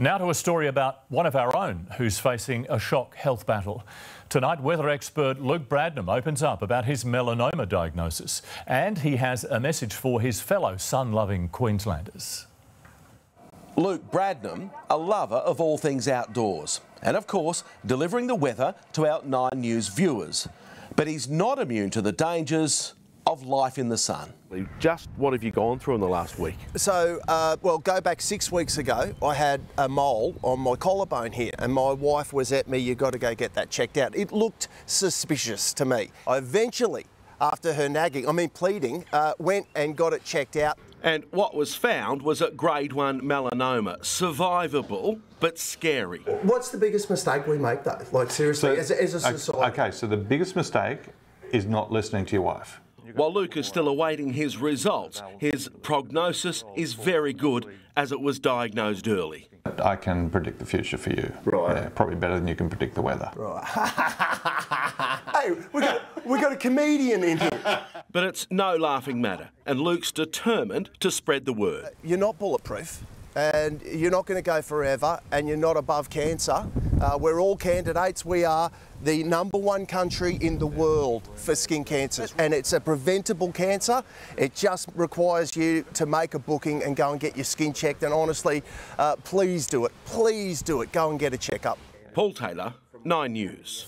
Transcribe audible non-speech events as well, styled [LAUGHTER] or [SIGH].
Now to a story about one of our own who's facing a shock health battle. Tonight, weather expert Luke Bradnam opens up about his melanoma diagnosis and he has a message for his fellow sun-loving Queenslanders. Luke Bradnam, a lover of all things outdoors, and of course, delivering the weather to our Nine News viewers. But he's not immune to the dangers of life in the sun. Just what have you gone through in the last week? So, uh, well, go back six weeks ago, I had a mole on my collarbone here, and my wife was at me, you've got to go get that checked out. It looked suspicious to me. I eventually, after her nagging, I mean pleading, uh, went and got it checked out. And what was found was a grade one melanoma, survivable but scary. What's the biggest mistake we make, though? Like, seriously, So- as, a- as a society? Okay, so the biggest mistake is not listening to your wife. While Luke is still awaiting his results, his prognosis is very good as it was diagnosed early. I can predict the future for you. Right. Yeah, probably better than you can predict the weather. Right. [LAUGHS] Hey, we got, we got a comedian in here. [LAUGHS] But it's no laughing matter, and Luke's determined to spread the word. You're not bulletproof, and you're not going to go forever, and you're not above cancer. Uh, we're all candidates. We are the number one country in the world for skin cancer, and it's a preventable cancer. It just requires you to make a booking and go and get your skin checked. And honestly, uh, please do it. Please do it. Go and get a checkup. Paul Taylor, Nine News.